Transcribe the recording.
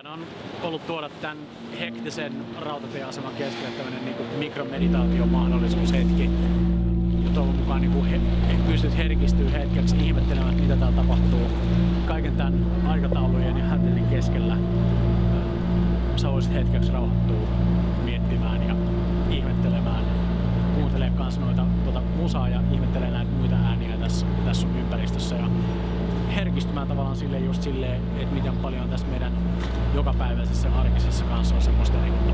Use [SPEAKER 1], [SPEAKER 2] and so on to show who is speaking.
[SPEAKER 1] Ideana on ollut tuoda tämän hektisen rautatieaseman keskelle tämmöinen niin mikromeditaatiomahdollisuushetki. Ja toivon mukaan niin he, he pystyt herkistyä hetkeksi ihmettelemään, mitä täällä tapahtuu kaiken tämän aikataulujen ja hätelin keskellä. Sä voisit hetkeksi rauhoittua miettimään ja ihmettelemään, kuuntelemaan kanssa noita tuota musaa ja ihmettelemään näitä muita ääniä tässä, tässä sun ympäristössä. Ja herkistymään tavallaan sille just silleen, että miten paljon tässä meidän jokapäiväisessä siis arkisessa kanssa on semmoista niin